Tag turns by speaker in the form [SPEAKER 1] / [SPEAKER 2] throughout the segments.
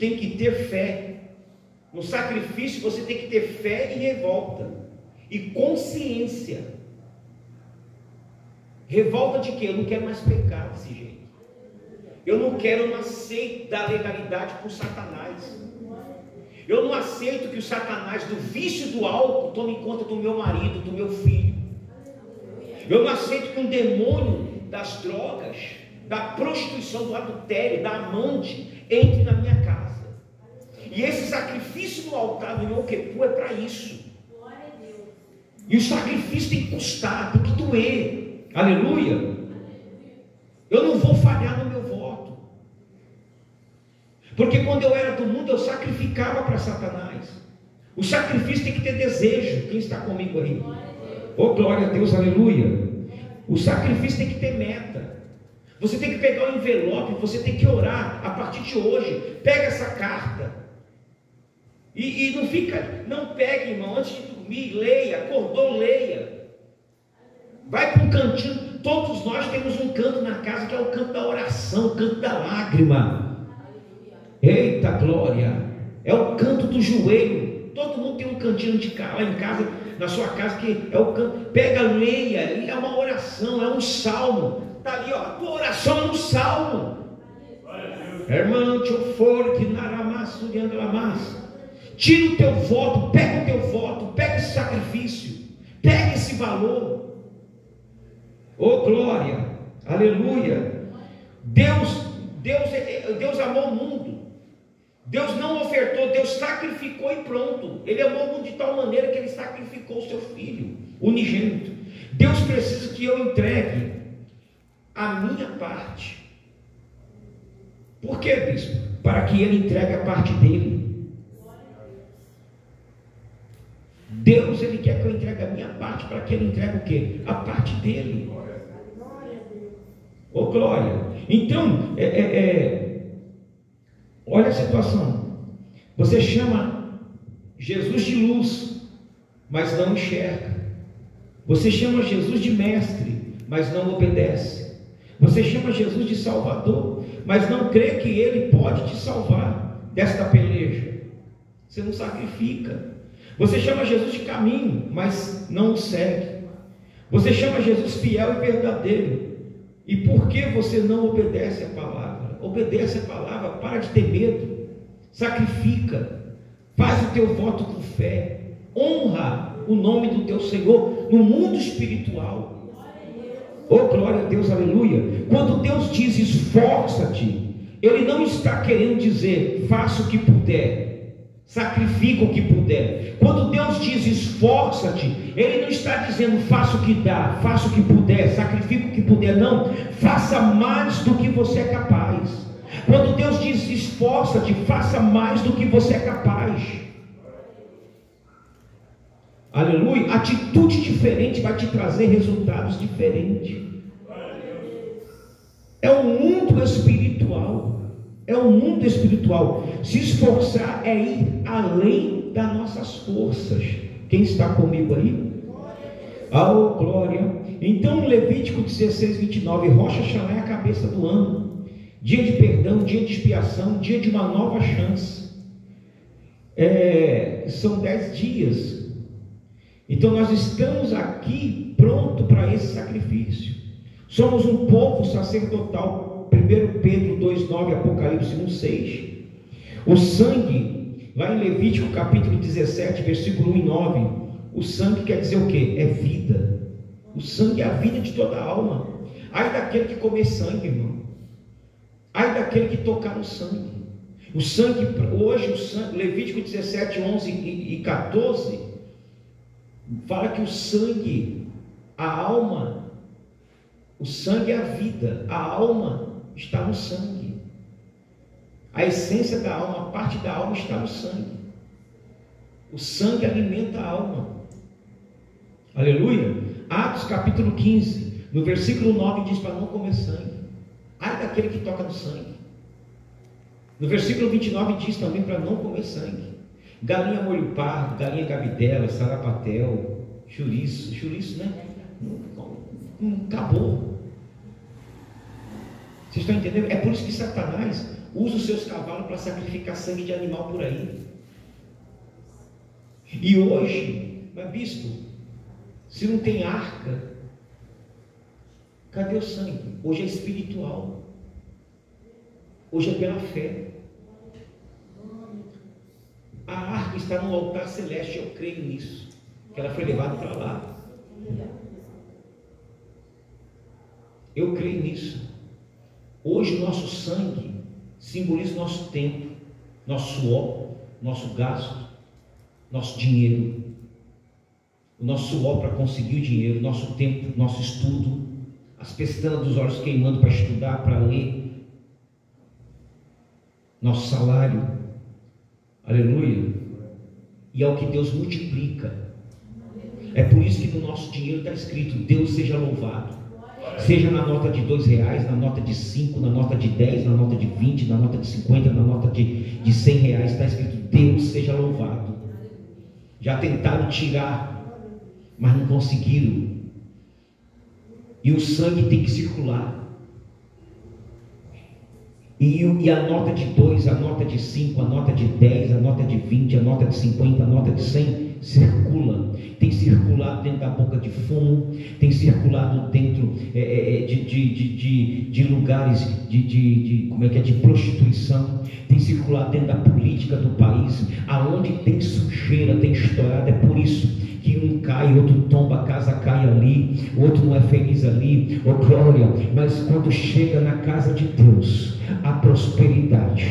[SPEAKER 1] tem que ter fé. No sacrifício você tem que ter fé e revolta. E consciência. Revolta de quê? Eu não quero mais pecar desse jeito. Eu não quero, eu não aceito da legalidade por Satanás. Eu não aceito que o Satanás do vício do álcool tome conta do meu marido, do meu filho. Eu não aceito que um demônio das drogas, da prostituição, do adultério, da amante, entre na minha. E esse sacrifício no altar do Yom Kippur é para isso. E o sacrifício tem que custar, tem que doer. Aleluia. Eu não vou falhar no meu voto. Porque quando eu era do mundo, eu sacrificava para Satanás. O sacrifício tem que ter desejo. Quem está comigo aí? Oh, glória a Deus, aleluia. O sacrifício tem que ter meta. Você tem que pegar o envelope, você tem que orar a partir de hoje. Pega essa carta. E, e não fica, não pegue, irmão, antes de dormir, leia, acordou, leia. Vai para um cantinho. Todos nós temos um canto na casa que é o canto da oração, o canto da lágrima. Eita glória! É o canto do joelho. Todo mundo tem um cantinho de lá em casa, na sua casa, que é o canto. Pega, leia, é uma oração, é um salmo. Está ali, ó, a tua oração é um salmo. Irmão, te for que naramasso de andalamas. Tira o teu voto, pega o teu voto, pega esse sacrifício, pega esse valor. Oh glória, aleluia. Deus, Deus, Deus amou o mundo. Deus não ofertou, Deus sacrificou e pronto. Ele amou o mundo de tal maneira que ele sacrificou o seu filho, unigênito. Deus precisa que eu entregue a minha parte. Por que, bispo? Para que ele entregue a parte dele. Deus ele quer que eu entregue a minha parte para que ele entregue o quê? A parte dele. Ô oh, glória. Então, é, é, é, olha a situação. Você chama Jesus de luz, mas não enxerga. Você chama Jesus de mestre, mas não obedece. Você chama Jesus de Salvador, mas não crê que Ele pode te salvar desta peleja. Você não sacrifica. Você chama Jesus de caminho, mas não o segue. Você chama Jesus fiel e verdadeiro. E por que você não obedece a palavra? Obedece a palavra, para de ter medo. Sacrifica. Faz o teu voto com fé. Honra o nome do teu Senhor no mundo espiritual. Oh, glória a Deus, aleluia. Quando Deus diz esforça-te, Ele não está querendo dizer faça o que puder sacrifica o que puder. Quando Deus diz esforça-te, Ele não está dizendo faça o que dá, faça o que puder, sacrifica o que puder, não, faça mais do que você é capaz. Quando Deus diz esforça-te, faça mais do que você é capaz. Aleluia. Atitude diferente vai te trazer resultados diferentes. É um mundo espiritual. É o mundo espiritual. Se esforçar é ir além das nossas forças. Quem está comigo aí? Oh, glória. Então, Levítico 16, 29, Rocha Xalé é a cabeça do ano. Dia de perdão, dia de expiação, dia de uma nova chance. É, são dez dias. Então, nós estamos aqui pronto para esse sacrifício. Somos um povo sacerdotal 1 Pedro 2,9, Apocalipse 1,6. O sangue, lá em Levítico capítulo 17, versículo 1 e 9, o sangue quer dizer o que? É vida. O sangue é a vida de toda a alma. Ai daquele que comer sangue, irmão. Ai daquele que tocar no sangue. O sangue, hoje, o sangue, Levítico 17, 11 e 14, fala que o sangue, a alma, o sangue é a vida, a alma está no sangue. A essência da alma, a parte da alma está no sangue. O sangue alimenta a alma. Aleluia. Atos capítulo 15, no versículo 9 diz para não comer sangue. Ai daquele que toca no sangue. No versículo 29 diz também para não comer sangue. Galinha molho pardo, galinha cabidela, sarapatel, chouriço, chouriço, né? Acabou. Vocês estão entendendo? É por isso que Satanás usa os seus cavalos para sacrificar sangue de animal por aí. E hoje, mas bispo, se não tem arca, cadê o sangue? Hoje é espiritual. Hoje é pela fé. A arca está no altar celeste, eu creio nisso. Que ela foi levada para lá. Eu creio nisso. Hoje o nosso sangue simboliza nosso tempo, nosso suor, nosso gasto, nosso dinheiro. O nosso suor para conseguir o dinheiro, nosso tempo, nosso estudo, as pestanas dos olhos queimando para estudar, para ler, nosso salário, aleluia, e é o que Deus multiplica. É por isso que no nosso dinheiro está escrito: Deus seja louvado. Seja na nota de dois reais, na nota de cinco, na nota de dez, na nota de vinte, na nota de cinquenta, na nota de, de cem reais, está escrito Deus seja louvado. Já tentaram tirar, mas não conseguiram. E o sangue tem que circular. E, e, a nota de dois, a nota de cinco, a nota 20, a nota de 50, a nota de 100 circula, tem circulado dentro da boca de fumo, tem circulado dentro é, é, é de, de, de, de, lugares de, de, como é que é, de prostituição, tem circulado dentro da política do país, aonde tem sujeira, tem estourado, é por isso que um cai, outro tomba, a casa cai ali, outro não é feliz ali, Ô glória, mas quando chega na casa de Deus, a prosperidade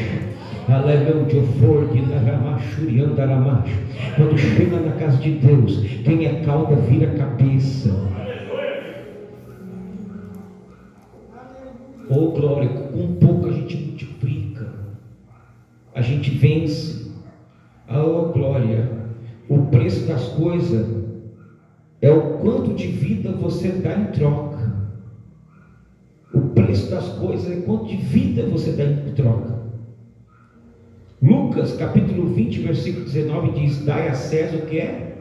[SPEAKER 1] quando chega na casa de Deus, quem é cauda vira cabeça. Oh glória, com pouco a gente multiplica, a gente vence. Oh glória, o preço das coisas é o quanto de vida você dá em troca. O preço das coisas é quanto de vida você dá em troca. Lucas capítulo 20, versículo 19 diz: Dai a César o que é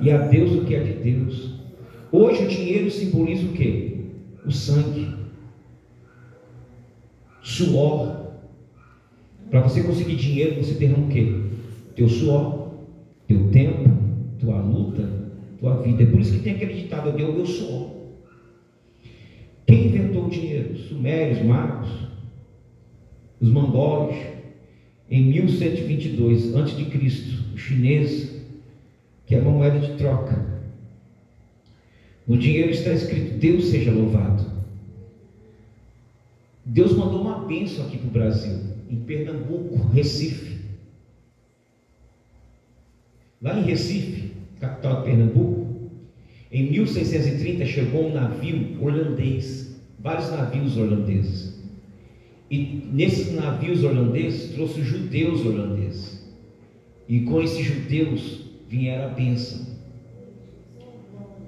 [SPEAKER 1] e a Deus o que é de Deus. Hoje o dinheiro simboliza o que? O sangue, suor. Para você conseguir dinheiro, você derrama o que? Teu suor, teu tempo, tua luta, tua vida. É por isso que tem aquele ditado: eu dei o meu suor. Quem inventou o dinheiro? Os sumérios, magos, os mongóis, em 1122 a.C., o chinês, que é uma moeda de troca. No dinheiro está escrito: Deus seja louvado. Deus mandou uma bênção aqui para o Brasil, em Pernambuco, Recife. Lá em Recife, capital de Pernambuco, em 1630 chegou um navio holandês, vários navios holandeses. E nesses navios holandeses trouxe judeus holandeses. E com esses judeus vieram a bênção.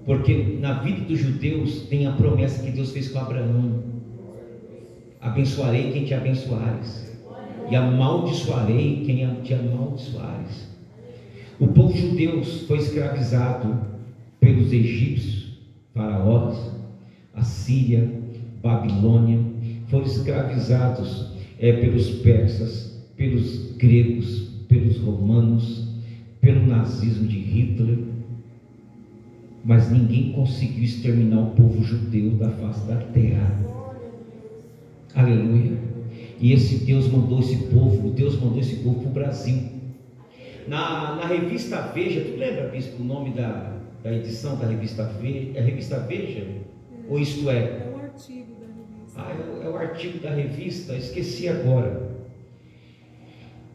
[SPEAKER 1] Porque na vida dos judeus tem a promessa que Deus fez com Abraão: abençoarei quem te abençoares, e amaldiçoarei quem te amaldiçoares. O povo judeu foi escravizado pelos egípcios, faraós, Assíria, Babilônia, foram escravizados é, pelos persas, pelos gregos, pelos romanos, pelo nazismo de Hitler, mas ninguém conseguiu exterminar o povo judeu da face da terra. Aleluia. E esse Deus mandou esse povo, Deus mandou esse povo para o Brasil. Na, na revista Veja, tu lembra, bispo, o nome da, da edição da revista Veja? É a revista Veja? É. Ou isto é? Ah, é o, é o artigo da revista, esqueci agora.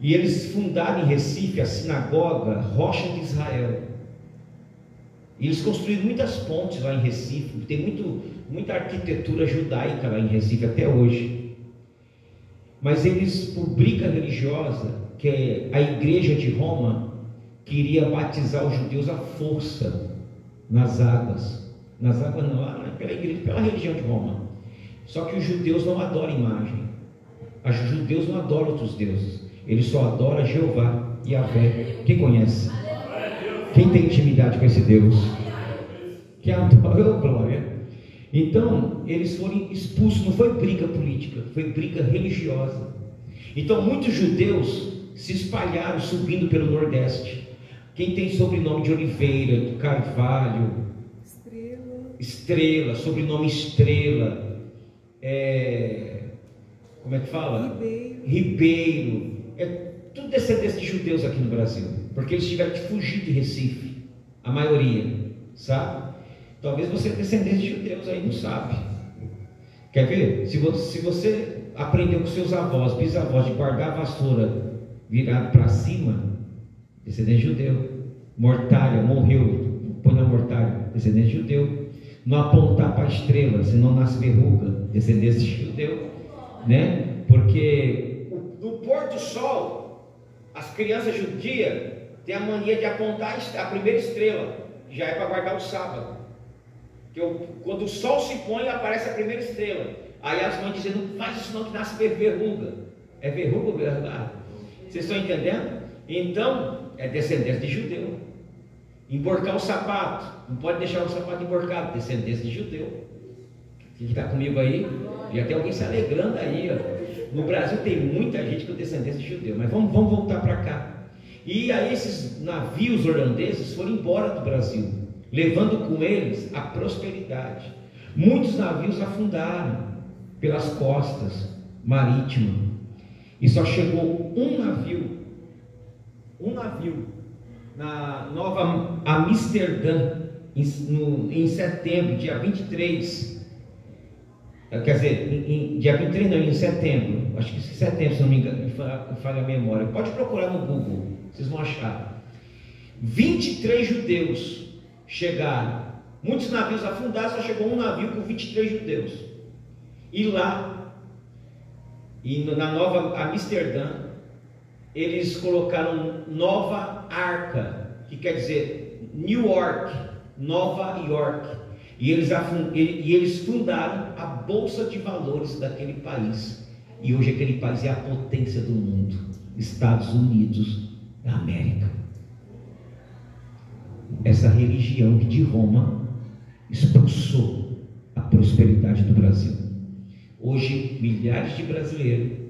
[SPEAKER 1] E eles fundaram em Recife a sinagoga Rocha de Israel. E eles construíram muitas pontes lá em Recife. Tem muito, muita arquitetura judaica lá em Recife até hoje. Mas eles, por briga religiosa, que é a igreja de Roma queria batizar os judeus à força nas águas. Nas águas não, pela igreja, pela religião de Roma. Só que os judeus não adoram imagem. Os judeus não adoram outros deuses. Eles só adoram Jeová e a fé. Quem conhece? Quem tem intimidade com esse Deus? Quem adora, oh, glória. Então, eles foram expulsos, não foi briga política, foi briga religiosa. Então muitos judeus se espalharam subindo pelo Nordeste. Quem tem sobrenome de Oliveira, Carvalho, Estrela, Estrela sobrenome Estrela, é, como é que fala?
[SPEAKER 2] Ribeiro.
[SPEAKER 1] Ribeiro. É tudo descendente de judeus aqui no Brasil, porque eles tiveram que fugir de Recife, a maioria, sabe? Talvez você é descendente de judeus aí, não sabe. Quer ver? Se você, se você aprendeu com seus avós, bisavós, de guardar a vassoura virado para cima, descendente judeu. Mortalha, morreu, põe na mortalha, descendente judeu. Não apontar para a estrela, senão nasce verruga, descendente judeu. Né? Porque no pôr do sol, as crianças judias têm a mania de apontar a primeira estrela, já é para guardar o sábado. Que quando o sol se põe, aparece a primeira estrela. Aí as mães dizendo, não faz isso não que nasce verruga. É verruga ou verruga? Vocês estão entendendo? Então, é descendência de judeu. Emborcar o sapato. Não pode deixar o sapato emborcado, descendência de judeu. Quem está comigo aí? E até alguém se alegrando aí. Ó. No Brasil tem muita gente com descendência de judeu. Mas vamos, vamos voltar para cá. E aí esses navios holandeses foram embora do Brasil, levando com eles a prosperidade. Muitos navios afundaram pelas costas marítimas. E só chegou um navio, um navio, na Nova Amsterdã, em, no, em setembro, dia 23. Eh, quer dizer, em, em, dia 23 não, em setembro. Acho que em setembro, se não me engano, falha a memória. Pode procurar no Google, vocês vão achar. 23 judeus chegaram. Muitos navios afundaram, só chegou um navio com 23 judeus. E lá, e na Nova Amsterdã, eles colocaram Nova Arca, que quer dizer New York, Nova York. E eles, e eles fundaram a Bolsa de Valores daquele país. E hoje aquele país é a potência do mundo Estados Unidos da América. Essa religião de Roma expulsou a prosperidade do Brasil. Hoje, milhares de brasileiros